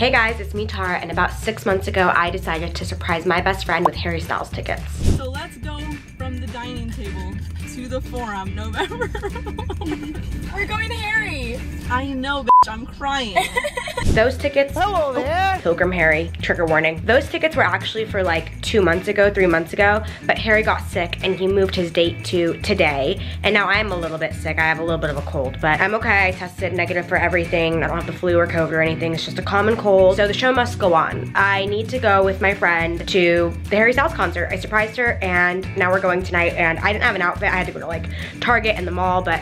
Hey guys, it's me Tara, and about six months ago, I decided to surprise my best friend with Harry Styles tickets. So let's go from the dining table to the forum, November. We're going to Harry. I know, bitch, I'm crying. Those tickets, Hello oh, there. Pilgrim Harry, trigger warning. Those tickets were actually for like two months ago, three months ago, but Harry got sick and he moved his date to today. And now I'm a little bit sick. I have a little bit of a cold, but I'm okay. I tested negative for everything. I don't have the flu or COVID or anything. It's just a common cold. So the show must go on. I need to go with my friend to the Harry Styles concert. I surprised her and now we're going tonight and I didn't have an outfit. I had to go to like Target and the mall, but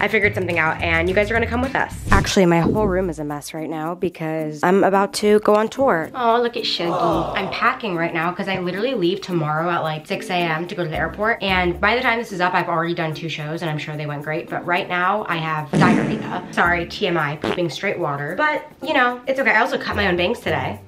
I figured something out and you guys are gonna come with us. Actually, my whole room is a mess right now because I'm about to go on tour. Oh, look at Shaggy. I'm packing right now because I literally leave tomorrow at like 6 a.m. to go to the airport. And by the time this is up, I've already done two shows and I'm sure they went great. But right now I have diarrhea. Sorry, TMI, pooping straight water. But you know, it's okay. I also cut my own bangs today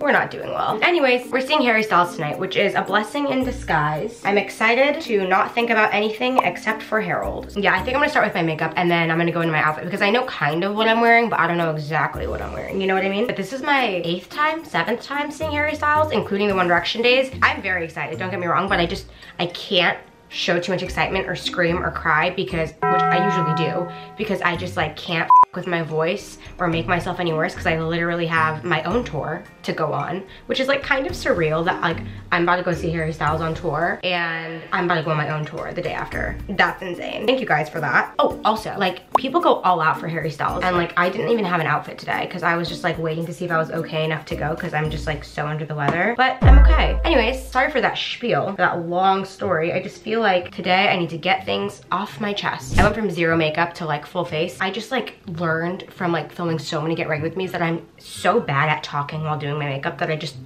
we're not doing well. Anyways, we're seeing Harry Styles tonight, which is a blessing in disguise. I'm excited to not think about anything except for Harold. Yeah, I think I'm gonna start with my makeup and then I'm gonna go into my outfit because I know kind of what I'm wearing, but I don't know exactly what I'm wearing. You know what I mean? But this is my eighth time, seventh time seeing Harry Styles, including the One Direction days. I'm very excited, don't get me wrong, but I just, I can't show too much excitement or scream or cry because, which I usually do, because I just like can't with my voice or make myself any worse because I literally have my own tour to go on, which is like kind of surreal that like I'm about to go see Harry Styles on tour and I'm about to go on my own tour the day after. That's insane. Thank you guys for that. Oh, also like people go all out for Harry Styles and like I didn't even have an outfit today because I was just like waiting to see if I was okay enough to go because I'm just like so under the weather, but I'm okay. Anyways, sorry for that spiel, that long story. I just feel like today I need to get things off my chest. I went from zero makeup to like full face. I just like learned from like filming so many Get Ready With Me's that I'm so bad at talking while doing my makeup that I just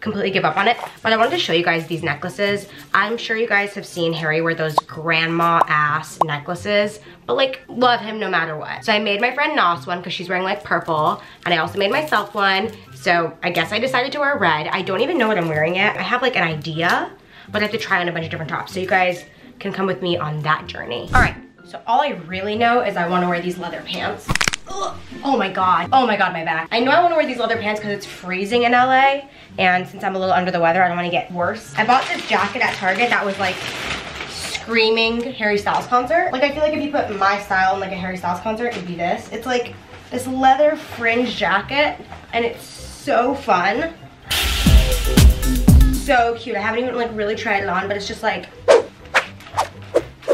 completely give up on it. But I wanted to show you guys these necklaces. I'm sure you guys have seen Harry wear those grandma ass necklaces, but like love him no matter what. So I made my friend Nos one because she's wearing like purple and I also made myself one. So I guess I decided to wear red. I don't even know what I'm wearing yet. I have like an idea, but I have to try on a bunch of different tops. So you guys can come with me on that journey. All right, so all I really know is I wanna wear these leather pants. Ugh. Oh my God, oh my God, my back. I know I wanna wear these leather pants because it's freezing in LA, and since I'm a little under the weather, I don't wanna get worse. I bought this jacket at Target that was like screaming Harry Styles concert. Like I feel like if you put my style in like a Harry Styles concert, it'd be this. It's like this leather fringe jacket, and it's so fun. So cute. I haven't even like really tried it on, but it's just like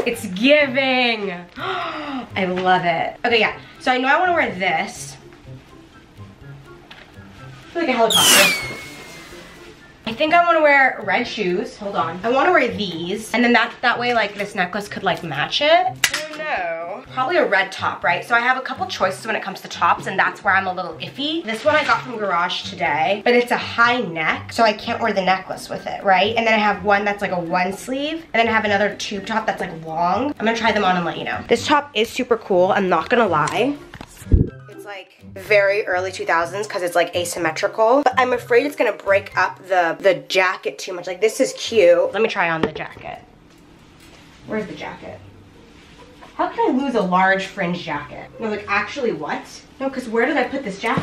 it's giving. I love it. Okay, yeah. So I know I want to wear this. Like a helicopter. I think I want to wear red shoes. Hold on. I want to wear these. And then that, that way, like, this necklace could, like, match it. Probably a red top, right? So I have a couple choices when it comes to tops, and that's where I'm a little iffy. This one I got from Garage today, but it's a high neck, so I can't wear the necklace with it, right? And then I have one that's like a one sleeve, and then I have another tube top that's like long. I'm gonna try them on and let you know. This top is super cool, I'm not gonna lie It's like very early 2000s because it's like asymmetrical. But I'm afraid it's gonna break up the, the jacket too much. Like this is cute. Let me try on the jacket. Where's the jacket? How can I lose a large fringe jacket? No, like actually what? No, because where did I put this jacket?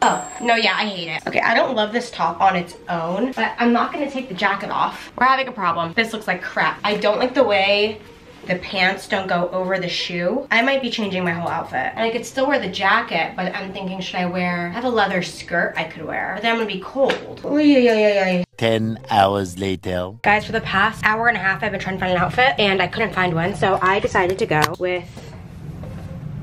Oh, no, yeah, I hate it. Okay, I don't love this top on its own, but I'm not gonna take the jacket off. We're having a problem. This looks like crap. I don't like the way the pants don't go over the shoe. I might be changing my whole outfit. And I could still wear the jacket, but I'm thinking, should I wear, I have a leather skirt I could wear, but then I'm gonna be cold. Ooh, yeah, yeah, yeah, yeah. 10 hours later. Guys, for the past hour and a half, I've been trying to find an outfit and I couldn't find one, so I decided to go with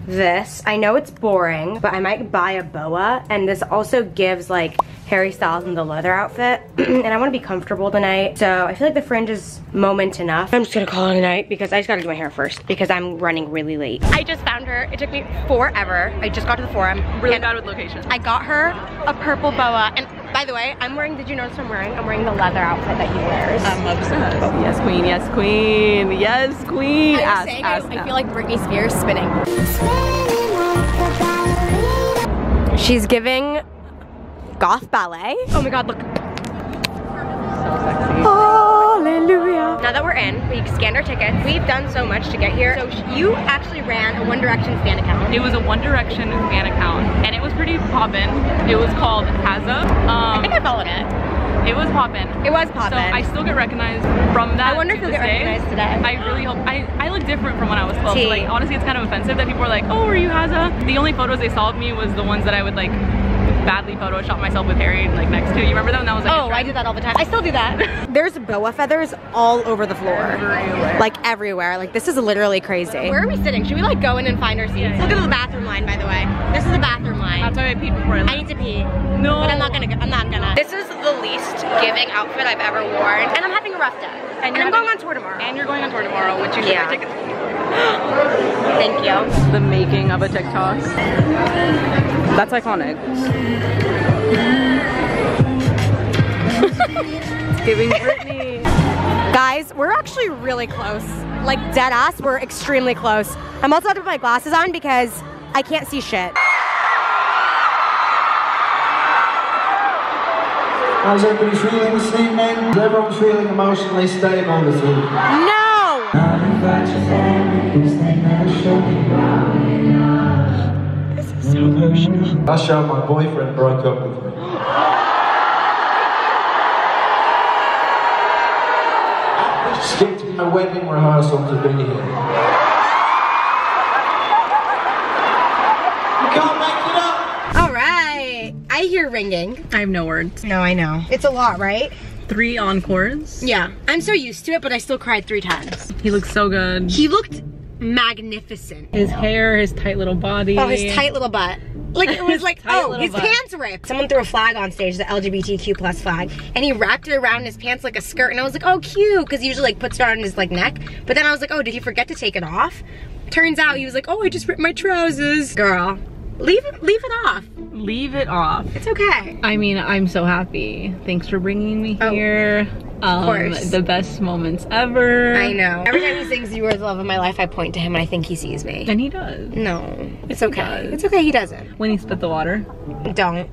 this. I know it's boring, but I might buy a boa, and this also gives like Harry Styles in the leather outfit, and I want to be comfortable tonight, so I feel like the fringe is moment enough. I'm just gonna call it a night because I just gotta do my hair first because I'm running really late. I just found her. It took me forever. I just got to the forum. Really bad with locations. I got her a purple boa, and by the way, I'm wearing, did you notice I'm wearing? I'm wearing the leather outfit that he wears. Um, I'm obsessed. Yes, queen, yes, queen, yes, queen. I, saying, I, I feel like Britney Spears spinning. She's giving goth ballet. Oh my god, look. So sexy. Oh, Hallelujah. Now that we're in, we scanned our tickets. We've done so much to get here. So you actually ran a One Direction fan account. It was a One Direction fan account, and it was pretty poppin'. It was called Haza. I Um, think I followed it. it was poppin'. It was So. I still get recognized from that. I wonder if you'll this get day. recognized today. I really hope. I, I look different from when I was 12. So like honestly, it's kind of offensive that people are like, "Oh, are you Haza?" The only photos they saw of me was the ones that I would like badly Photoshop myself with Harry like next to. You remember them? That was like. Oh, I do that all the time. I still do that. There's boa feathers all over the floor. Everywhere. Like everywhere. Like this is literally crazy. Where are we sitting? Should we like go in and find our seats? Yeah. Look at the bathroom line, by the way. This is the bathroom line. That's I before I left. I need to pee. No. But I'm not gonna go. I'm not gonna. This is the least giving outfit I've ever worn. And I'm having a rough day. And, you're I'm going on tour tomorrow. And you're going on tour tomorrow, which you should Yeah. buy tickets. Thank you. The making of a TikTok. That's iconic. Giving Britney. Guys, we're actually really close. Like dead ass, we're extremely close. I'm also about to put my glasses on because I can't see shit. How's everybody feeling this evening? Is everyone feeling emotionally stable this evening? No! This is so I showed my boyfriend broke up with me. Skipped my wedding rehearsal to be here. Can't make it up! All right. I hear ringing. I have no words. No, I know. It's a lot, right? Three encores. Yeah. I'm so used to it, but I still cried three times. He looks so good. He looked magnificent. His hair, his tight little body. Oh, his tight little butt. Like it was like, oh, his butt. pants ripped. Someone threw a flag on stage, the LGBTQ plus flag, and he wrapped it around his pants like a skirt. And I was like, oh, cute, because he usually like puts it on his like neck. But then I was like, oh, did he forget to take it off? Turns out he was like, oh, I just ripped my trousers. Girl, leave it, leave it off. Leave it off. It's okay. I mean, I'm so happy. Thanks for bringing me Oh, here. Um, course. The best moments ever. I know. Every time he sings "You Are the Love of My Life," I point to him and I think he sees me. And he does. No, it's okay. does. It's okay. He doesn't. When he spit the water. Don't.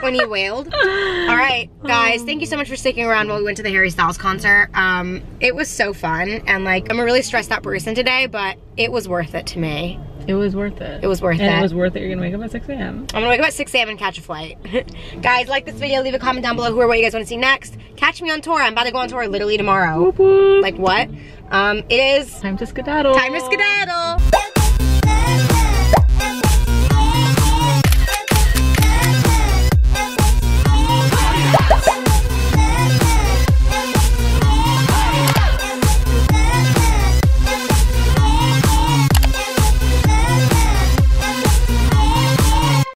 when he wailed. All right, guys, thank you so much for sticking around while we went to the Harry Styles concert. Um, it was so fun, and like, I'm a really stressed out person today, but it was worth it to me. It was worth it. It was worth and it. it was worth it. You're gonna wake up at 6 a.m. I'm gonna wake up at 6 a.m. and catch a flight. guys, like this video, leave a comment down below who or what you guys want to see next. Catch me on tour. I'm about to go on tour literally tomorrow. Whoop, whoop. Like what? Um, it is Time to skedaddle. time to skedaddle.